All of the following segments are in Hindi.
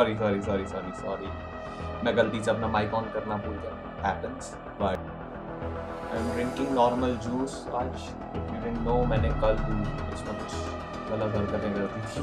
Sorry sorry sorry sorry sorry मैं गलती से अपना माइक ऑन करना भूल गया। Happens but I am drinking normal juice आज यू डिडंट नो मैंने कल इसमें कुछ गलत हरकतें कर दी थी।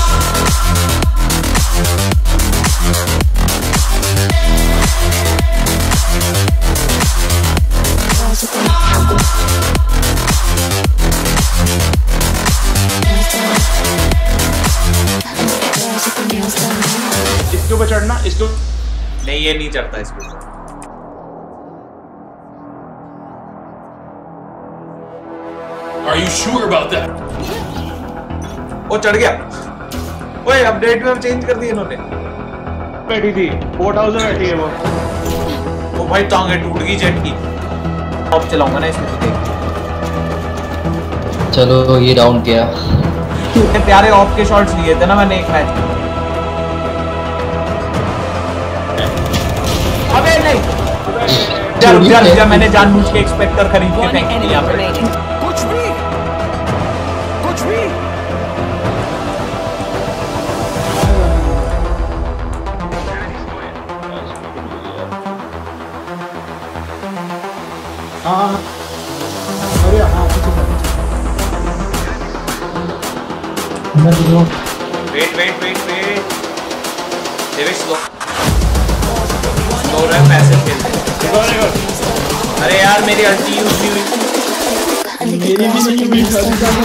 इसके ऊपर चढ़ना इसके नहीं ये नहीं चढ़ता इसके। ऊपर Are you sure about that? वो चढ़ गया। ओए अपडेट में चेंज कर दिया इन्होंने। बैठी थी बोट हाउस में बैठी है वो। वो भाई टांगे टूट गई जेट की। अब चलाऊँगा ना इसमें देख। चलो ये राउंड गया इतने प्यारे ऑफ़ के शॉट्स लिए थे ना मैंने एक मैच में अबे नहीं जब जब जब मैंने जानबूझ के एक्सपेक्टर खरीद के फेंक पे कुछ भी कुछ भी। हाँ। अरे हाँ wait wait wait wait Devesh slow slow run पैसे खेलते अरे यार मेरी अल्टी यूज नहीं हुई I think the girls with their nails done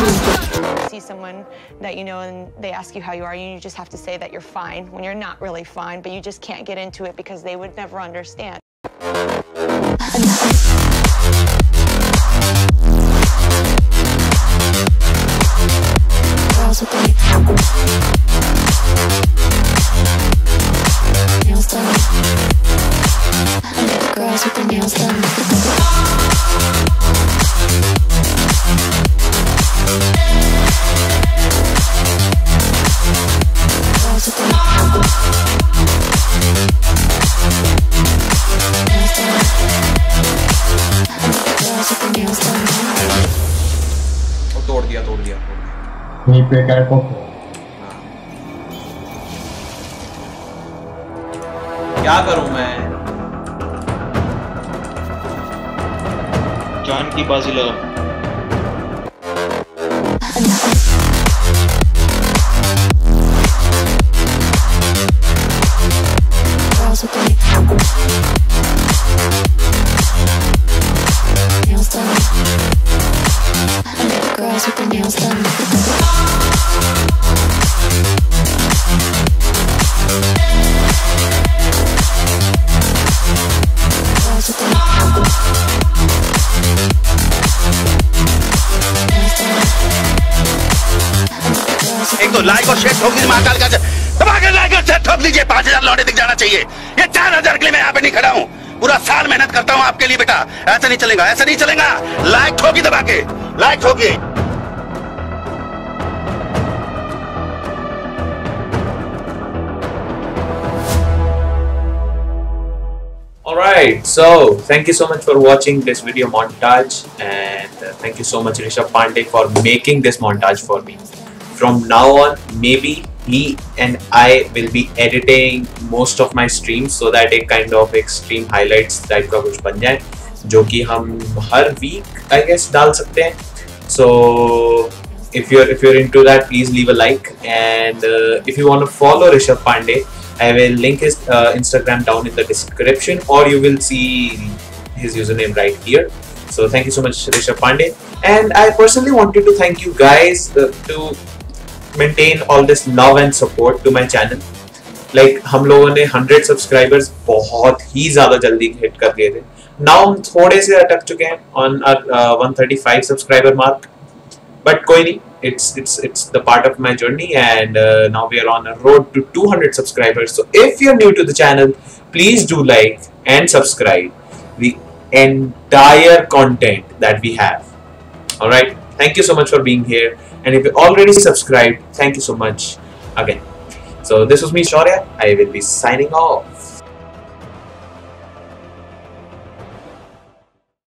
now. see someone that you know and they ask you how you are, you just have to say that you're fine when you're not really fine, but you just can't get into it because they would never understand. पे कैट क्या करूँ मैं जान की बाजी लगा Girls with the nails done. Like और शेयर ठोक दीजिए महाकाल का दबा के लाइक और शेयर ठोक दीजिए पाँच हज़ार लौटे दिख जाना चाहिए। ये चार हज़ार के लिए मैं यहाँ पे नहीं खड़ा हूँ। पूरा साल मेहनत करता हूँ आपके लिए बेटा। ऐसा नहीं चलेगा ऐसा नहीं चलेगा। लाइक ठोकी दबा के लाइक ठोकिए Alright, so thank you so much for watching this video montage and uh, thank you so much Rishabh Pandey for making this montage for me. From now on, maybe he and I will be editing most of my streams so that एक kind of extreme highlights type का कुछ बन जाए जो कि हम हर week I guess डाल सकते हैं. So if you're if you're into that, please leave a like and uh, if you want to follow Rishabh Pandey, I will link his uh, Instagram down in the description, or you will see his username right here. So thank you so much, Rishabh Pandey. And I personally wanted to thank you guys uh, to maintain all this love and support to my channel. Like हम लोगों ने 100 सब्सक्राइबर्स बहुत ही ज़्यादा जल्दी हिट कर लिए थे नाउ हम थोड़े से अटक चुके हैं on uh, 135 subscriber mark but कोई नहीं it's it's it's the part of my journey and uh, now we are on a road to 200 subscribers so if you're new to the channel please do like and subscribe the entire content that we have all right thank you so much for being here. And if you already subscribed thank you so much again. So this was me Shaurya. I will be signing off